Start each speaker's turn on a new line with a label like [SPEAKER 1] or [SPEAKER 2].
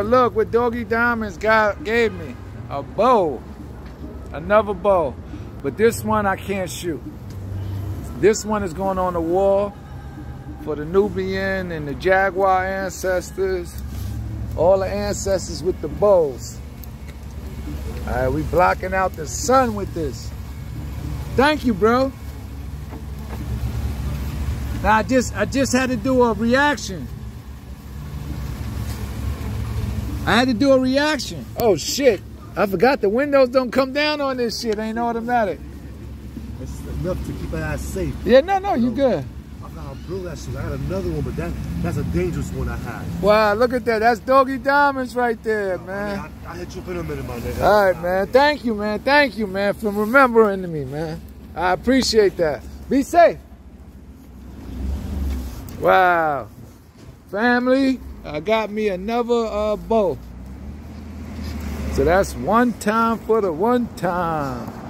[SPEAKER 1] Look what Doggy Diamonds got gave me. A bow. Another bow. But this one I can't shoot. This one is going on the wall for the Nubian and the Jaguar ancestors. All the ancestors with the bows. All right, we blocking out the sun with this. Thank you, bro. Now I just I just had to do a reaction. I had to do a reaction. Oh shit. I forgot the windows don't come down on this shit. Ain't automatic.
[SPEAKER 2] It's enough to keep our ass safe.
[SPEAKER 1] Yeah, no, no, you good.
[SPEAKER 2] I gotta blow that shit. I had another one, but that that's a dangerous one I had.
[SPEAKER 1] Wow, look at that. That's Doggy Diamonds right there, man.
[SPEAKER 2] I, I hit you up in a minute, my nigga.
[SPEAKER 1] All right, man. Thank you, man. Thank you, man, for remembering me, man. I appreciate that. Be safe. Wow. Family, I got me another uh, bow. So that's one time for the one time.